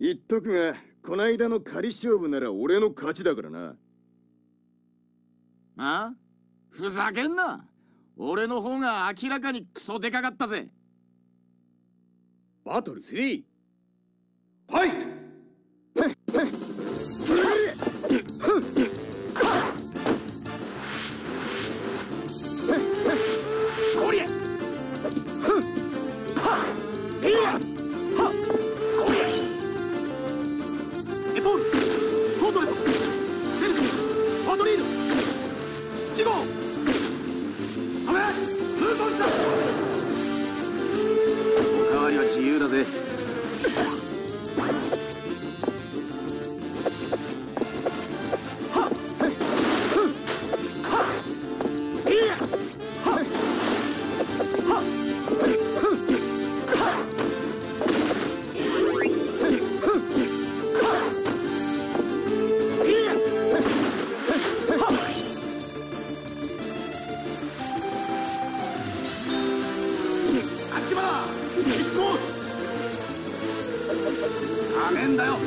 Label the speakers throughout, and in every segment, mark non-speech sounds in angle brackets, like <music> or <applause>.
Speaker 1: 言っとくがこないだの仮勝負なら俺の勝ちだからな。
Speaker 2: あ？ふざけんな。俺の方が明らかにクソでかかったぜ。
Speaker 1: バトル？3
Speaker 3: ファイト <laughs> ので。
Speaker 2: めんだよ。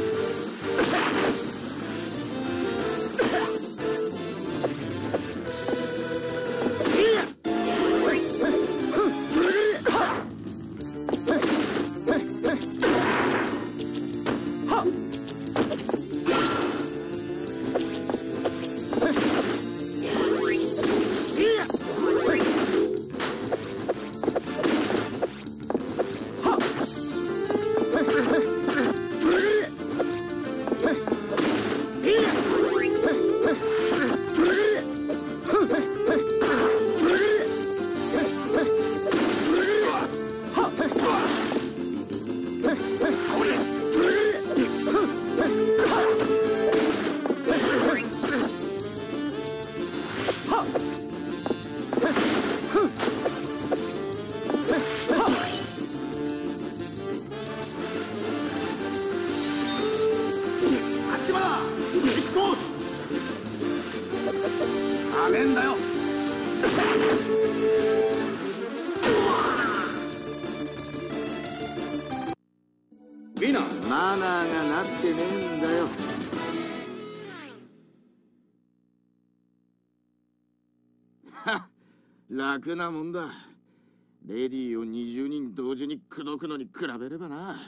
Speaker 2: めんだよ。
Speaker 1: ナー
Speaker 2: マナーがなってねえんだよ。<laughs> 楽なもんだ。レディーを20人同時に口説くのに比べればな。